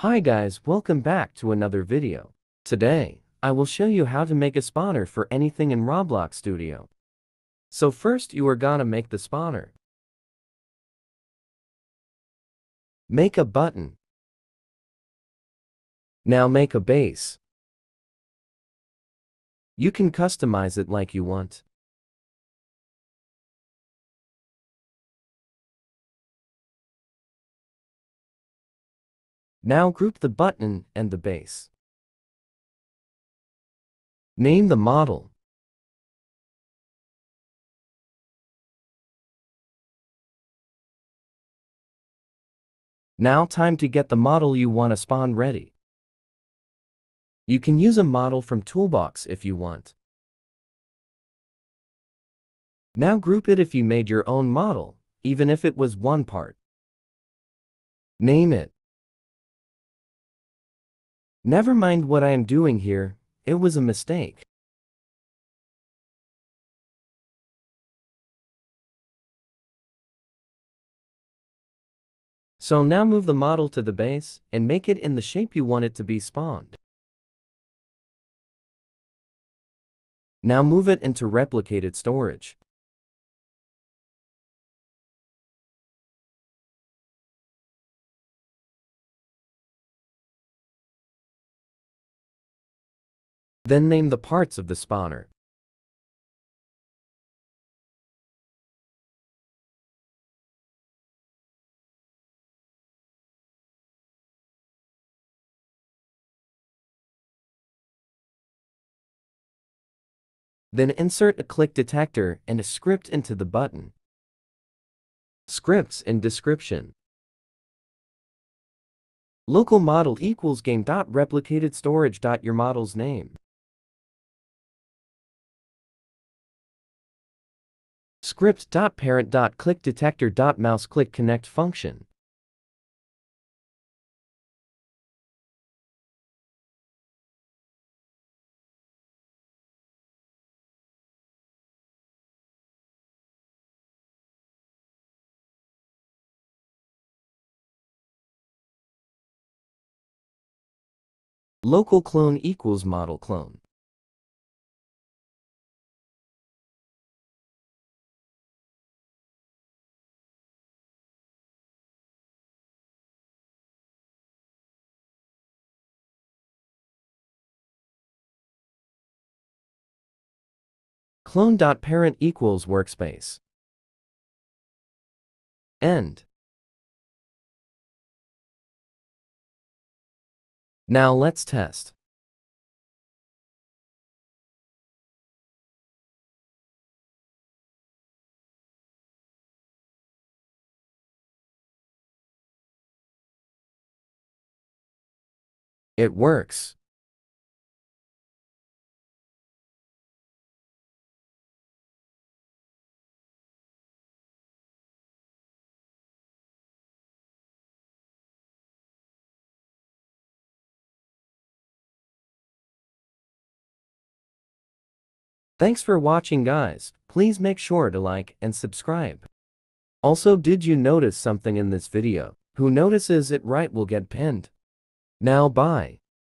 Hi guys, welcome back to another video. Today, I will show you how to make a spawner for anything in Roblox Studio. So first you are gonna make the spawner. Make a button. Now make a base. You can customize it like you want. Now group the button and the base. Name the model. Now time to get the model you want to spawn ready. You can use a model from Toolbox if you want. Now group it if you made your own model, even if it was one part. Name it. Never mind what I am doing here, it was a mistake. So now move the model to the base and make it in the shape you want it to be spawned. Now move it into replicated storage. Then name the parts of the spawner. Then insert a click detector and a script into the button. Scripts and description. Local model equals game dot replicated storage your model's name. script.parent.clickDetector.mouseClickConnect function. Local clone equals model clone. Clone.parent equals workspace. End. Now let's test. It works. Thanks for watching guys, please make sure to like and subscribe. Also did you notice something in this video? Who notices it right will get pinned. Now bye.